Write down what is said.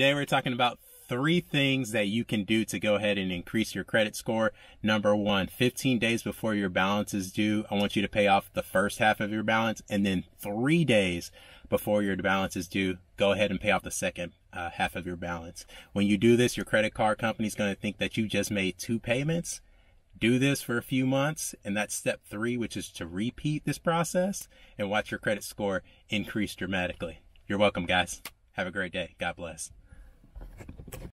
Today we're talking about three things that you can do to go ahead and increase your credit score. Number one, 15 days before your balance is due, I want you to pay off the first half of your balance. And then three days before your balance is due, go ahead and pay off the second uh, half of your balance. When you do this, your credit card company is going to think that you just made two payments. Do this for a few months, and that's step three, which is to repeat this process and watch your credit score increase dramatically. You're welcome, guys. Have a great day. God bless.